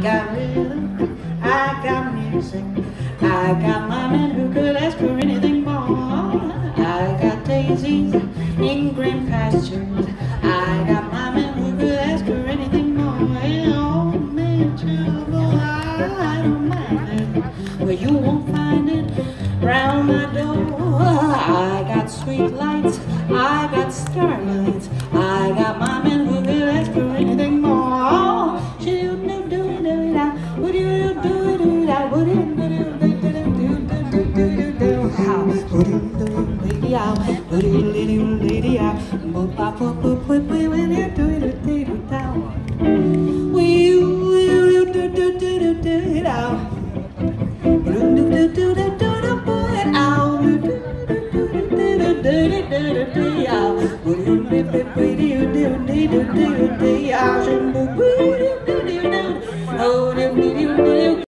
got music, I got music. I got my man who could ask for anything more. I got daisies in green pastures. I got my man who could ask for anything more. And trouble, I don't mind it. You won't find my door. I got sweet lights. Oh,